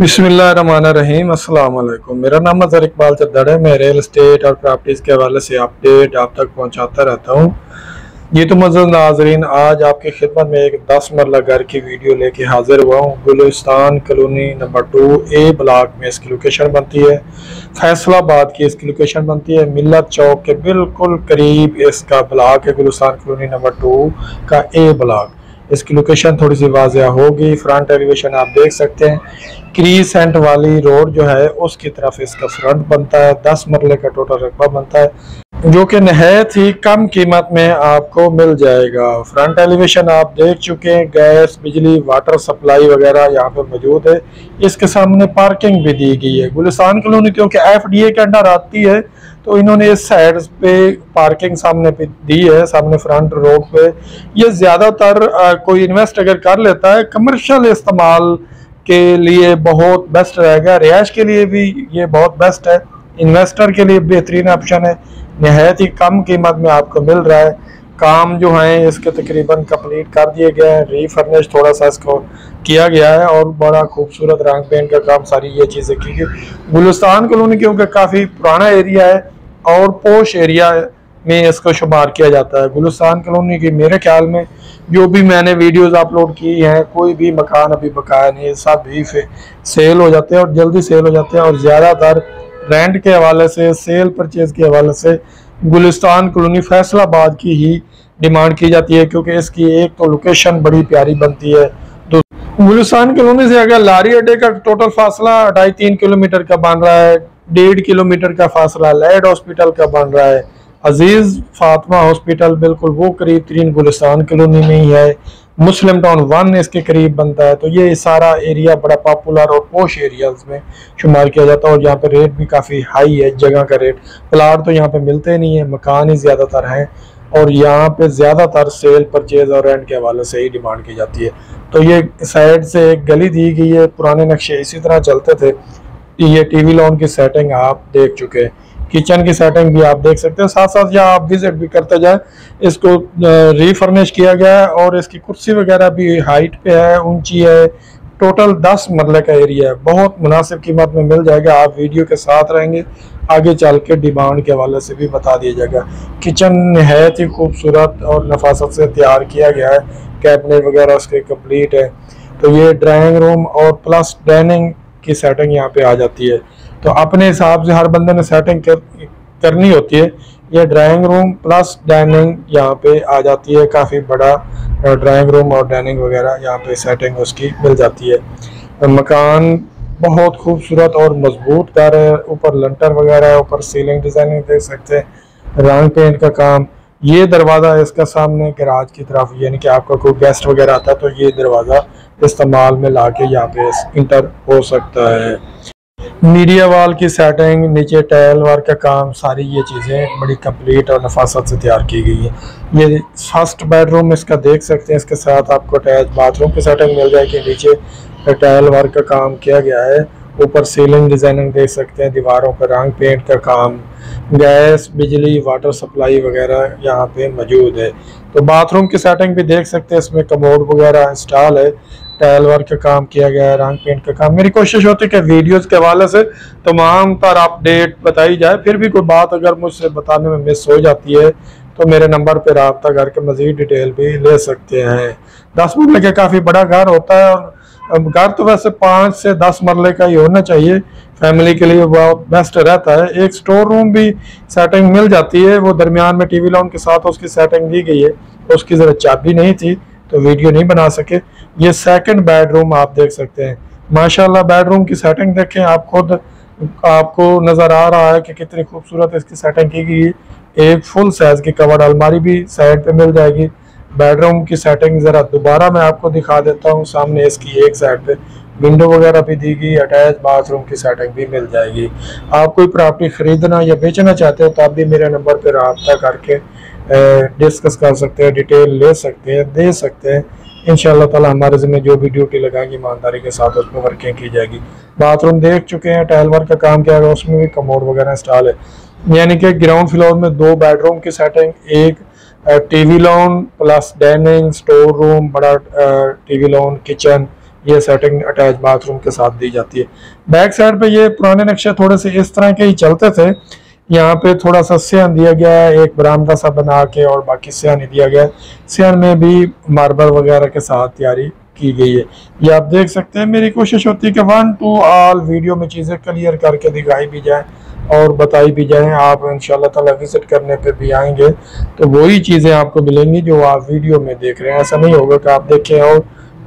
بسم اللہ الرحمن الرحیم السلام علیکم میرا نام اظہر اقبال چدڑ ہے میں ریل اسٹیٹ اور پراپرٹیز کے حوالے سے اپڈیٹ آپ تک پہنچاتا رہتا ہوں یہ تو مزید ناظرین آج آپ کی خدمت میں ایک دس مرلہ گھر کی ویڈیو لے کے حاضر ہوا ہوں. Gulistan colony number two A block میں اس کی لوکیشن بنتی ہے. فیصل آباد کی اس کی لوکیشن بنتی ہے. ملت چوک کے بالکل قریب اس کا بلاک ہے. گلوستان کلونی نمبر ٹو کا اے بلاک اس کی لوکیشن تھوڑی سی واضح ہوگی۔ فرنٹ ایلیویشن آپ دیکھ سکتے ہیں۔ کری سینٹ والی روڈ جو ہے، اس کی طرف اس کا فرنٹ بنتا ہے۔ دس مرلے کا ٹوٹل رقبہ بنتا ہے۔ جو کہ نہایت ہی کم قیمت میں آپ کو مل جائے گا۔ فرنٹ ایلیویشن آپ دیکھ چکے ہیں، گیس، بجلی، واٹر سپلائی وغیرہ یہاں پہ موجود ہے۔ اس کے سامنے پارکنگ بھی دی گئی ہے۔ گلستان کلونی کیونکہ ایف ڈی اے کے انڈر آتی ہے، تو انہوں نے اس سائڈ پہ پارکنگ سامنے پہ دی ہے، سامنے فرنٹ روڈ پہ۔ یہ زیادہ تر کوئی انویسٹ اگر کر لیتا ہے، کمرشل استعمال کے لیے بہت بیسٹ رہے گا۔ رہائش کے لیے بھی یہ بہت بیسٹ ہے۔ انویسٹر کے لیے بہترین آپشن ہے۔ نہایت ہی کم قیمت میں آپ کو مل رہا ہے۔ کام جو ہیں، اس کے تقریباً کمپلیٹ کر دیے گئے ہیں۔ ری فرنش تھوڑا سا اس کو کیا گیا ہے اور بڑا خوبصورت رنگ پینٹ کا کام ساری یہ چیزیں کی گئی۔ گلستان کلونی کیونکہ کافی پرانا ایریا ہے اور پوش ایریا میں اس کو شمار کیا جاتا ہے۔ گلستان کلونی کی میرے خیال میں جو بھی میں نے ویڈیوز اپلوڈ کی ہیں، کوئی بھی مکان ابھی بقایا نہیں، سب ہی سیل ہو جاتے ہیں اور جلدی سیل ہو جاتے ہیں اور زیادہ تر رینٹ کے حوالے سے، سیل پرچیز کے حوالے سے گلستان کلونی فیصل آباد کی ہی ڈیمانڈ کی جاتی ہے کیونکہ اس کی ایک تو لوکیشن بڑی پیاری بنتی ہے۔ گلستان کلونی سے اگر لاری اڈے کا ٹوٹل فاصلہ ڈھائی تین کلومیٹر کا بن رہا ہے۔ ڈیڑھ کلومیٹر کا فاصلہ لیڈ ہاسپٹل کا بن رہا ہے۔ عزیز فاطمہ ہاسپٹل بالکل وہ قریب ترین گلستان کلونی میں ہی ہے۔ مسلم ٹاؤن ون اس کے قریب بنتا ہے، تو یہ سارا ایریا بڑا پاپولر اور پوش ایریاز میں شمار کیا جاتا ہے اور یہاں پہ ریٹ بھی کافی ہائی ہے، جگہ کا ریٹ پلاٹ تو یہاں پہ ملتے نہیں ہیں، مکان ہی زیادہ تر ہیں اور یہاں پہ زیادہ تر سیل پرچیز اور رینٹ کے حوالے سے ہی ڈیمانڈ کی جاتی ہے۔ تو یہ سائڈ سے ایک گلی دی گئی ہے، پرانے نقشے اسی طرح چلتے تھے۔ یہ ٹی وی لون کی سیٹنگ آپ دیکھ چکے۔ ہیں کچن کی سیٹنگ بھی آپ دیکھ سکتے ہیں۔ ساتھ ساتھ یہاں آپ وزٹ بھی کرتے جائیں۔ اس کو ری فرنش کیا گیا ہے اور اس کی کرسی وغیرہ بھی ہائٹ پہ ہے، اونچی ہے۔ ٹوٹل دس مرلے کا ایریا ہے۔ بہت مناسب قیمت میں مل جائے گا۔ آپ ویڈیو کے ساتھ رہیں گے۔ آگے چل کے ڈیمانڈ کے حوالے سے بھی بتا دیا جائے گا۔ کچن نہایت ہی خوبصورت اور نفاست سے تیار کیا گیا ہے۔ کیبنٹ وغیرہ اس کے کمپلیٹ ہے۔ تو یہ ڈرائنگ روم اور پلس ڈائننگ کی سیٹنگ یہاں پہ آ جاتی ہے۔ تو اپنے حساب سے ہر بندے نے سیٹنگ کرنی ہوتی ہے۔ یہ ڈرائنگ روم پلس ڈائننگ یہاں پہ آ جاتی ہے۔ کافی بڑا ڈرائنگ روم اور ڈائننگ وغیرہ یہاں پہ سیٹنگ اس کی مل جاتی ہے۔ مکان بہت خوبصورت اور مضبوط کر ہے۔ اوپر لنٹر وغیرہ ہے، اوپر سیلنگ ڈیزائننگ دیکھ سکتے ہیں۔ رنگ پینٹ کا کام۔ یہ دروازہ اس کا سامنے گراج کی طرف یعنی کہ آپ کا کوئی گیسٹ وغیرہ آتا ہے تو یہ دروازہ استعمال میں لا کے یہاں پہ انٹر ہو سکتا ہے۔ میڈیا وال کی سیٹنگ نیچے ٹائل ورک کا کام، ساری یہ چیزیں بڑی کمپلیٹ اور نفاست سے تیار کی گئی ہیں۔ یہ فرسٹ بیڈ روم اس کا دیکھ سکتے ہیں، اس کے ساتھ آپ کو ٹائل باتھ روم کی سیٹنگ مل جائے گی۔ نیچے ٹائل ورک کا کام کیا گیا ہے۔ اوپر سیلنگ ڈیزائننگ دیکھ سکتے ہیں، دیواروں پر رنگ پینٹ کا کام۔ گیس، بجلی واٹر سپلائی وغیرہ یہاں پہ موجود ہے۔ تو باتھ روم کی سیٹنگ بھی دیکھ سکتے ہیں، اس میں کموڈ وغیرہ انسٹال ہے۔ ٹائل ورک کا کام کیا گیا ہے رنگ پینٹ کا کام۔ میری کوشش ہوتی ہے کہ ویڈیوز کے حوالے سے تمام تر اپڈیٹ بتائی جائے، پھر بھی کوئی بات اگر مجھ سے بتانے میں مس ہو جاتی ہے، تو میرے نمبر پہ رابطہ کر کے مزید ڈیٹیل بھی لے سکتے ہیں۔ دس مرلے کا کافی بڑا گھر ہوتا ہے اور گھر تو ویسے پانچ سے دس مرلے کا ہی ہونا چاہیے۔ فیملی کے لیے بہت بیسٹ رہتا ہے۔ ایک سٹور روم بھی سیٹنگ مل جاتی ہے، وہ درمیان میں ٹی وی لون کے ساتھ اس کی سیٹنگ دی گئی ہے۔ اس کی ذرا چابی نہیں تھی۔ تو ویڈیو نہیں بنا سکے۔ یہ سیکنڈ بیڈ روم آپ دیکھ سکتے ہیں۔ ماشاءاللہ بیڈ روم کی سیٹنگ دیکھیں، آپ خود، آپ کو نظر آ رہا ہے کہ کتنی خوبصورت اس کی سیٹنگ کی گئی۔ ایک فل سائز کی کورڈ الماری بھی سائڈ پہ مل جائے گی۔ بیڈ روم کی سیٹنگ ذرا دوبارہ میں آپ کو دکھا دیتا ہوں۔ سامنے اس کی ایک سائڈ پہ۔ ونڈو وغیرہ بھی دی گئی اٹیچ باتھ روم کی سیٹنگ بھی مل جائے گی۔ آپ کوئی پراپرٹی خریدنا یا بیچنا چاہتے ہو تو آپ بھی میرے نمبر پہ رابطہ کر کے ڈسکس کر سکتے ہیں ڈیٹیل لے سکتے ہیں، دے سکتے ہیں۔ انشاءاللہ تعالی ہمارے ذمہ جو بھی ڈیوٹی لگائیں گی ایمانداری کے ساتھ اس میں ورکنگ کی جائے گی۔ باتھ روم دیکھ چکے ہیں ٹائل ورک کا کام کیا گیا، اس میں بھی کموڈ وغیرہ انسٹال ہے۔ یعنی کہ گراؤنڈ فلور میں دو بیڈ روم کی سیٹنگ ایک T V lounge plus dining store room بڑا ٹی وی لون کچن یہ سیٹنگ اٹیچ باتھ روم کے ساتھ دی جاتی ہے۔ بیک سائڈ پہ یہ پرانے نقشے تھوڑے سے اس طرح کے ہی چلتے تھے۔ یہاں پہ تھوڑا سا سیان دیا گیا ہے، ایک برامدہ سا بنا کے اور باقی سیان ہی دیا گیا ہے۔ سیان میں بھی ماربل وغیرہ کے ساتھ تیاری کی گئی ہے۔ یہ آپ دیکھ سکتے ہیں، میری کوشش ہوتی ہے کہ ون ٹو آل ویڈیو میں چیزیں کلیئر کر کے دکھائی بھی جائیں اور بتائی بھی جائیں۔ آپ انشاءاللہ تعالی وزٹ کرنے پہ بھی آئیں گے۔ تو وہی چیزیں آپ کو ملیں گی جو آپ ویڈیو میں دیکھ رہے ہیں۔ ایسا نہیں ہوگا کہ آپ دیکھیں اور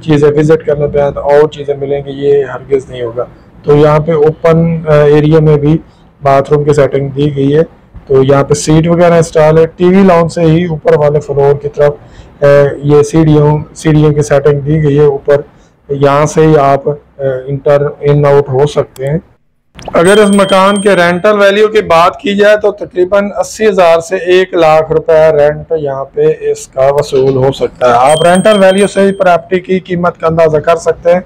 چیزیں وزٹ کرنے پہ آئیں تو اور چیزیں ملیں گی، یہ ہرگز نہیں ہوگا۔ تو یہاں پہ اوپن ایریا میں بھی باتھ روم کی سیٹنگ دی گئی ہے۔ تو یہاں پہ سیٹ وغیرہ انسٹال ہے۔ ٹی وی لاؤن سے ہی اوپر والے فلور کی طرف یہ سیڑھیوں سیڑھیوں کی سیٹنگ دی گئی ہے اوپر۔ یہاں سے ہی آپ انٹر ان آؤٹ ہو سکتے ہیں۔ اگر اس مکان کے رینٹل ویلیو کی بات کی جائے تو تقریباً اسی ہزار سے ایک لاکھ روپے رینٹ یہاں پہ اس کا وصول ہو سکتا ہے۔ آپ رینٹل ویلیو سے ہی پراپرٹی کی قیمت کا اندازہ کر سکتے ہیں۔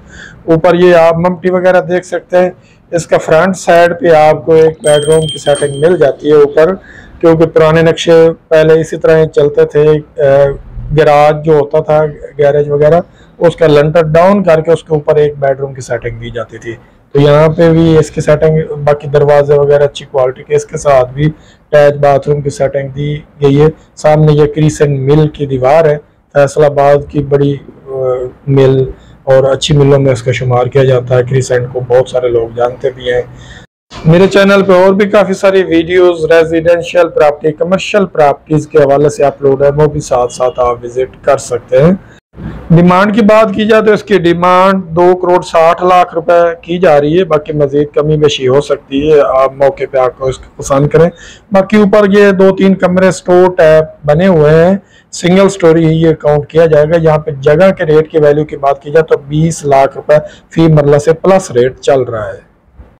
اوپر یہ آپ ممٹی وغیرہ دیکھ سکتے ہیں۔ اس کا فرنٹ سائڈ پہ آپ کو ایک بیڈ روم کی سیٹنگ مل جاتی ہے اوپر۔ کیونکہ پرانے نقشے پہلے اسی طرح چلتے تھے۔ گراج جو ہوتا تھا، گیریج وغیرہ، اس کا لنٹر ڈاؤن کر کے اس کے اوپر ایک بیڈ روم کی سیٹنگ دی جاتی تھی۔ تو یہاں پہ بھی اس کی سیٹنگ باقی دروازے وغیرہ اچھی کوالٹی کے، اس کے ساتھ بھی اٹیچ باتھ روم کی سیٹنگ دی گئی ہے۔ سامنے یہ کریسن مل کی دیوار ہے۔ فیصل آباد کی بڑی مل اور اچھی ملوں میں اس کا شمار کیا جاتا ہے۔ کریسنٹ کو بہت سارے لوگ جانتے بھی ہیں۔ میرے چینل پہ اور بھی کافی ساری videos residential property commercial properties کے حوالے سے اپلوڈ ہے وہ بھی ساتھ ساتھ آپ وزٹ کر سکتے ہیں۔ ڈیمانڈ کی بات کی جائے تو اس کی ڈیمانڈ دو کروڑ ساٹھ لاکھ روپے کی جا رہی ہے، باقی مزید کمی بیشی ہو سکتی ہے۔ آپ موقع پہ آپ کو اس کو پسند کریں۔ باقی اوپر یہ دو تین کمرے سٹور ٹیپ بنے ہوئے ہیں۔ سنگل سٹوری یہ کاؤنٹ کیا جائے گا۔ یہاں پہ جگہ کے ریٹ کی ویلیو کی بات کی جائے تو بیس لاکھ روپے فی مرلہ سے پلس ریٹ چل رہا ہے۔